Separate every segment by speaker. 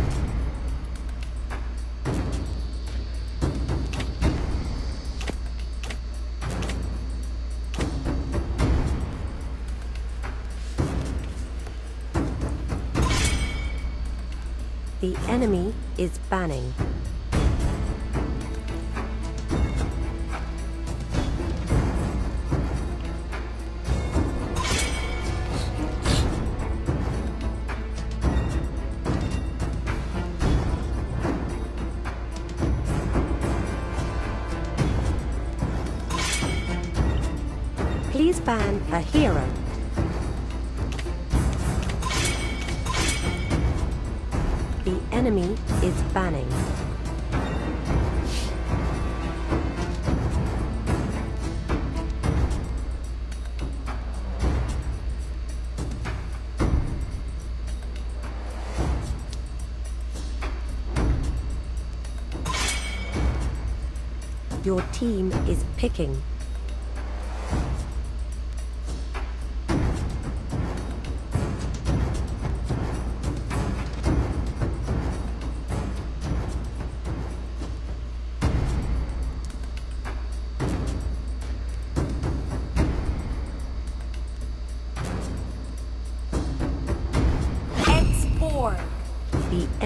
Speaker 1: good. The enemy is banning. Please ban a hero. The enemy is banning. Your team is picking.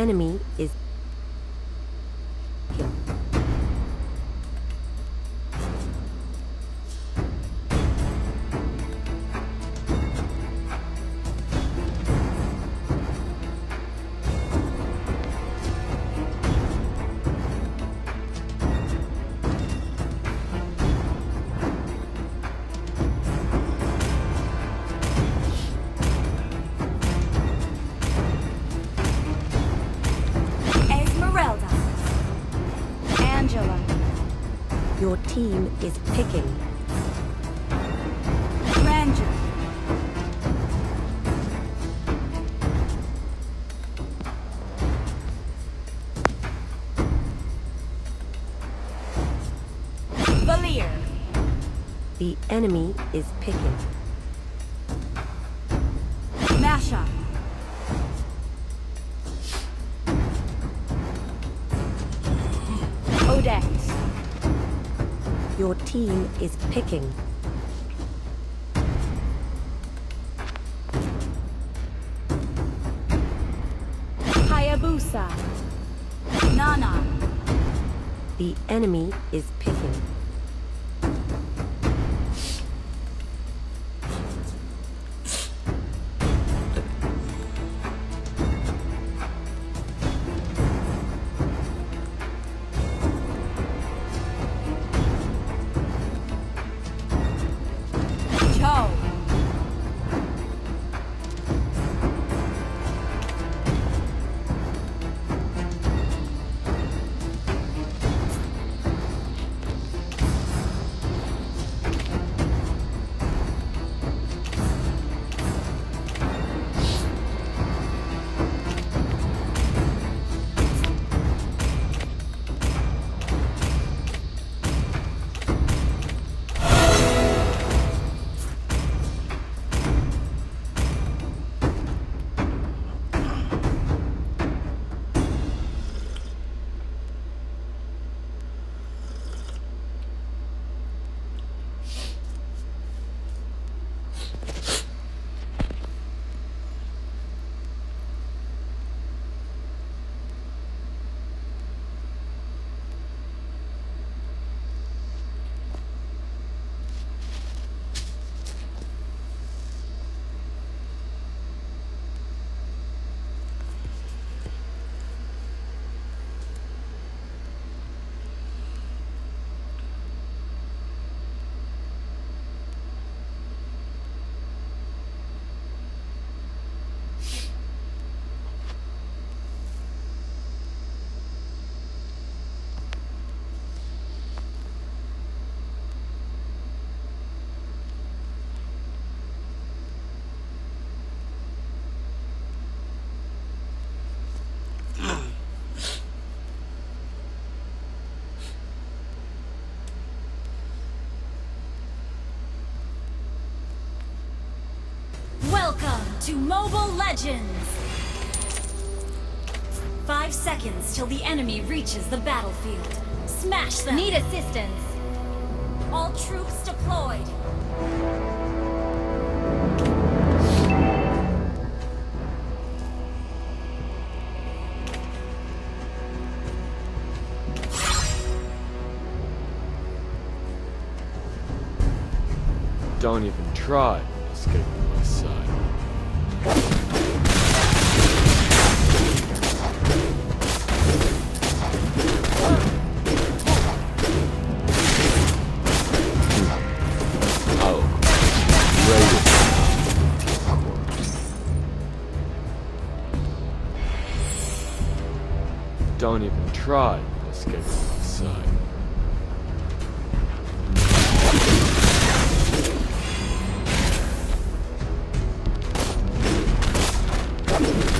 Speaker 1: Enemy is team is picking.
Speaker 2: Granger. Valir.
Speaker 1: The enemy is picking.
Speaker 2: Masha. Odette.
Speaker 1: Your team is picking.
Speaker 2: Hayabusa. Nana.
Speaker 1: The enemy is picking.
Speaker 3: to Mobile Legends! Five seconds till the enemy reaches the battlefield. Smash them!
Speaker 2: Need assistance!
Speaker 3: All troops deployed!
Speaker 4: Don't even try escaping my sight. Don't even try escaping sight.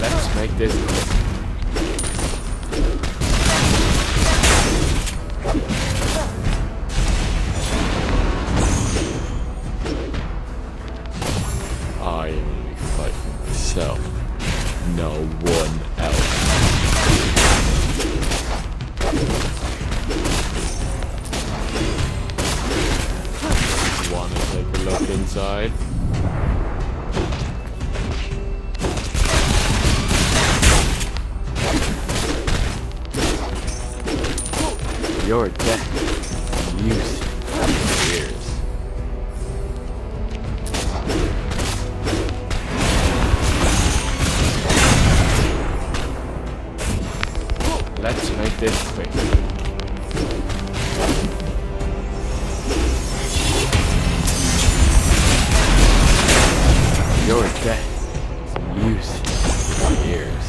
Speaker 4: Let's make this quick. Use years.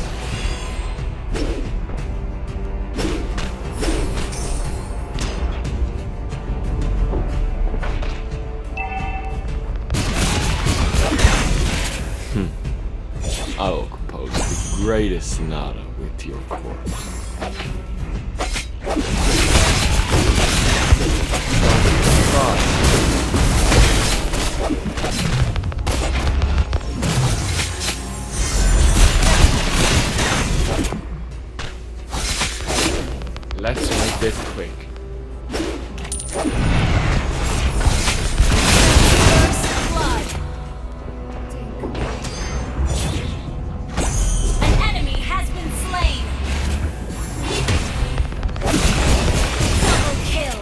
Speaker 4: Hmm. I will compose the greatest sonata with your corpse. Let's make this quick.
Speaker 3: An enemy has been slain. Double kill.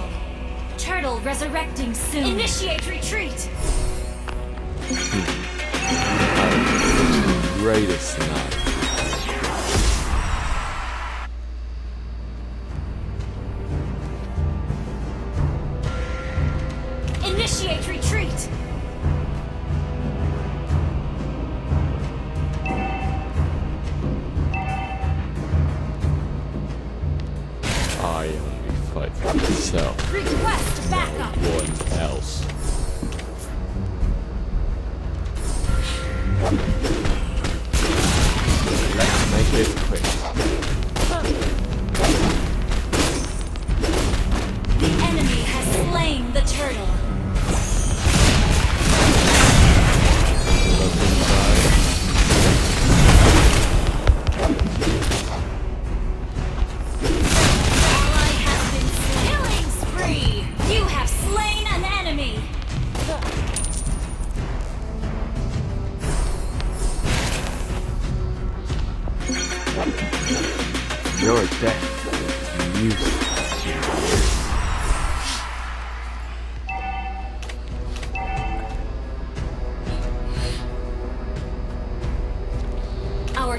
Speaker 3: Turtle resurrecting soon. Initiate retreat.
Speaker 4: Greatest sonata. Let's quick.